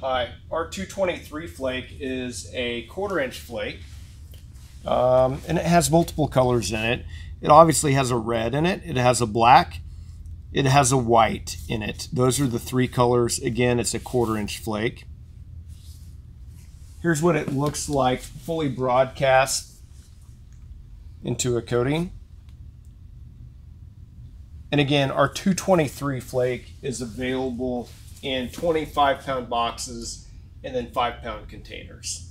Hi, our 223 flake is a quarter inch flake, um, and it has multiple colors in it. It obviously has a red in it, it has a black, it has a white in it. Those are the three colors. Again, it's a quarter inch flake. Here's what it looks like fully broadcast into a coating. And again, our 223 flake is available in 25 pound boxes and then five pound containers.